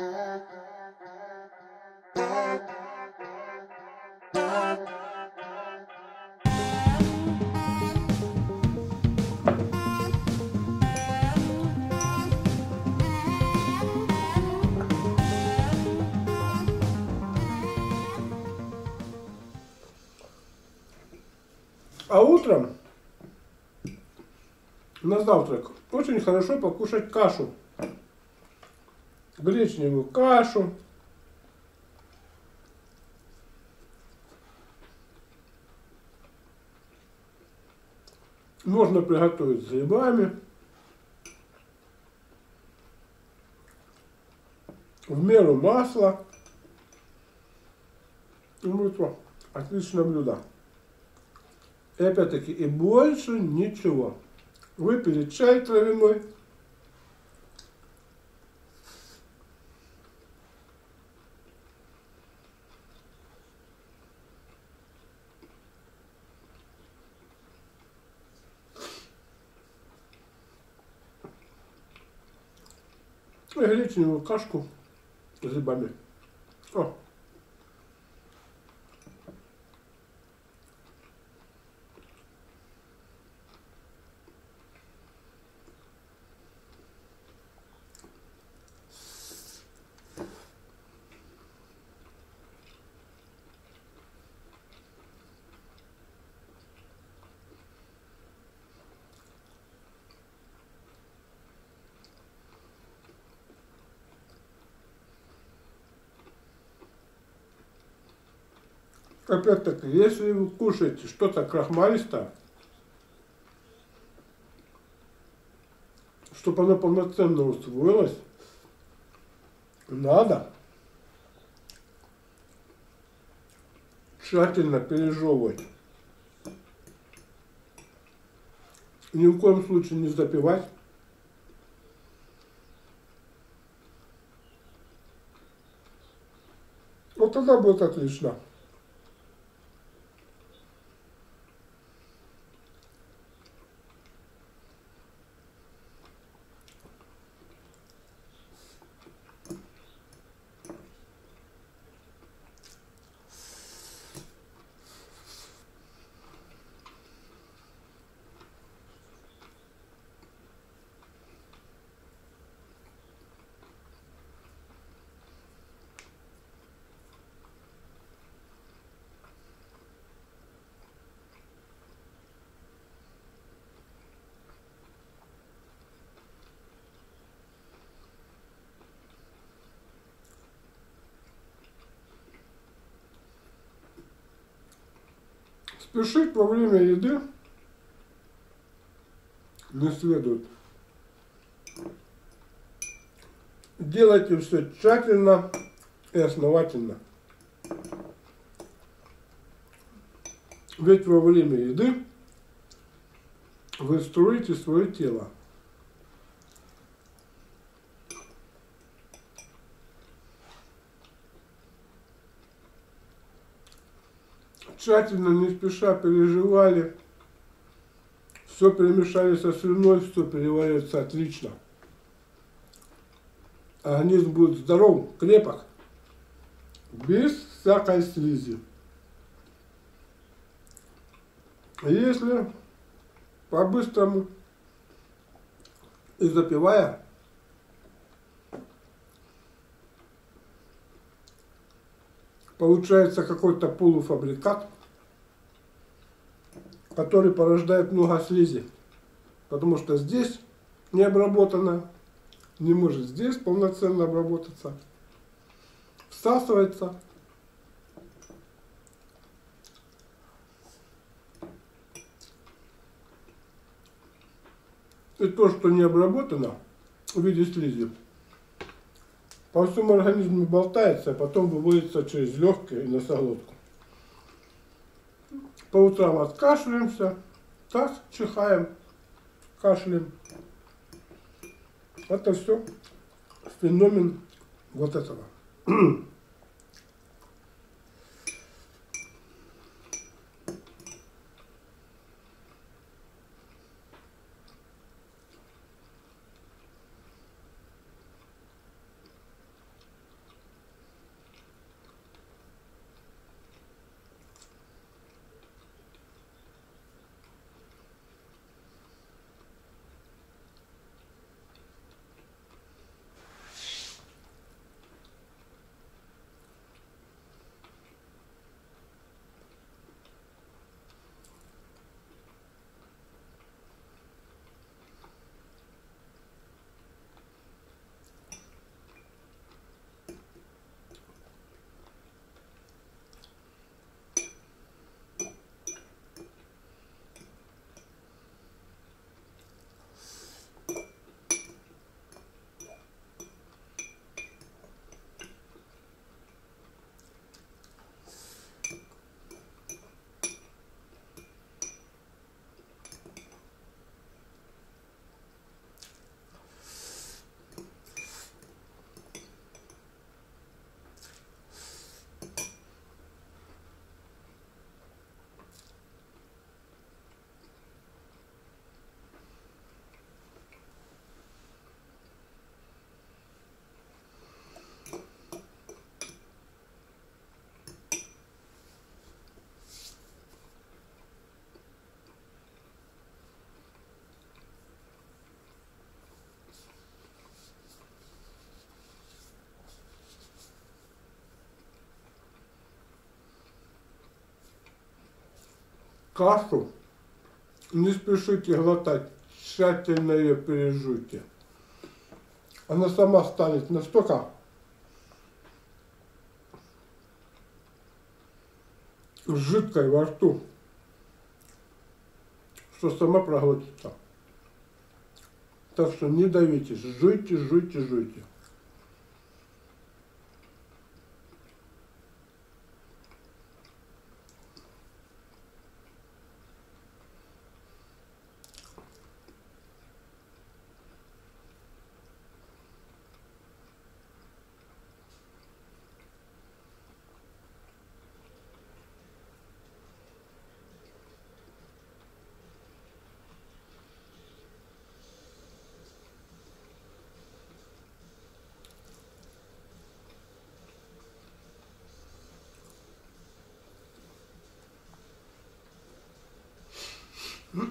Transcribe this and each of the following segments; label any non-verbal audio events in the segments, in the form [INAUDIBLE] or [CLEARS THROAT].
А утром на завтрак очень хорошо покушать кашу. Гречневую кашу. Можно приготовить с грибами. В меру масла. Ну, это отличное блюдо. И опять-таки, и больше ничего. Выпили чай травяной. Гречневую кашку с грибами. О, Опять-таки, если вы кушаете что-то крахмалистое, чтобы оно полноценно усвоилось, надо тщательно пережевывать. Ни в коем случае не запивать. Вот тогда будет отлично. Спешить во время еды не следует. Делайте все тщательно и основательно. Ведь во время еды вы строите свое тело. Тщательно, не спеша переживали, все перемешали со слюной, все переваривается отлично. Организм будет здоров, крепок, без всякой слизи. Если по-быстрому и запивая, получается какой-то полуфабрикат, который порождает много слизи. Потому что здесь не обработано, не может здесь полноценно обработаться. Всасывается. И то, что не обработано в виде слизи, по всему организму болтается, а потом выводится через легкие и носоглотку. По утрам откашляемся, так чихаем, кашляем. Это все феномен вот этого. [CLEARS THROAT] кашу, не спешите глотать, тщательно ее пережуйте. Она сама станет настолько жидкой во рту, что сама проглотится. Так что не давите, жуйте, жуйте, жуйте.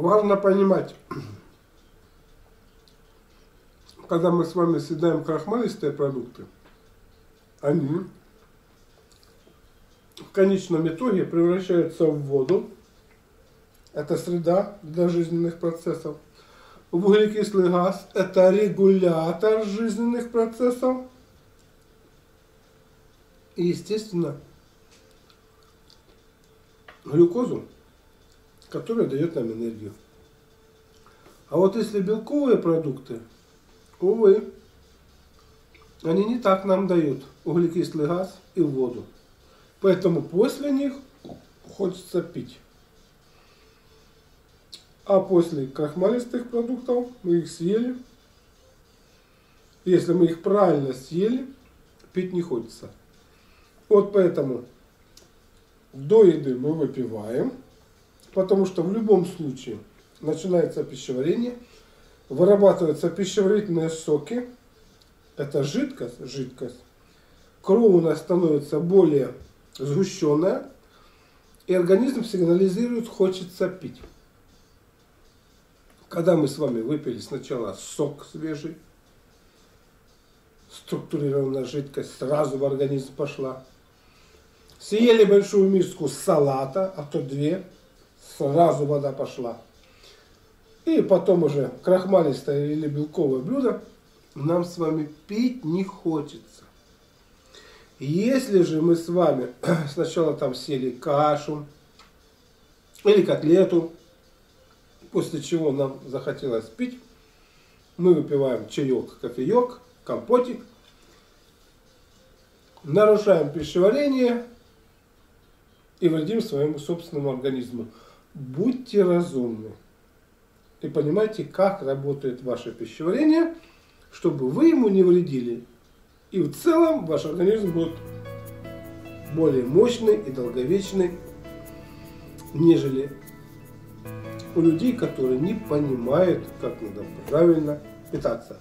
Важно понимать, когда мы с вами съедаем крахмалистые продукты, они в конечном итоге превращаются в воду. Это среда для жизненных процессов. Углекислый газ – это регулятор жизненных процессов. И, естественно, глюкозу – которая дает нам энергию. А вот если белковые продукты, увы, они не так нам дают углекислый газ и воду. Поэтому после них хочется пить. А после крахмалистых продуктов мы их съели. Если мы их правильно съели, пить не хочется. Вот поэтому до еды мы выпиваем. Потому что в любом случае начинается пищеварение, вырабатываются пищеварительные соки, это жидкость, жидкость. Кровь у нас становится более сгущенная, и организм сигнализирует, хочется пить. Когда мы с вами выпили сначала сок свежий, структурированная жидкость сразу в организм пошла. Съели большую миску салата, а то две, сразу вода пошла. И потом уже крахмалистое или белковое блюдо нам с вами пить не хочется. Если же мы с вами [CLEARS THROAT] сначала там съели кашу или котлету, после чего нам захотелось пить, мы выпиваем чаек, кофеек, компотик, нарушаем пищеварение и вредим своему собственному организму. Будьте разумны и понимайте, как работает ваше пищеварение, чтобы вы ему не вредили. И в целом ваш организм будет более мощный и долговечный, нежели у людей, которые не понимают, как надо правильно питаться.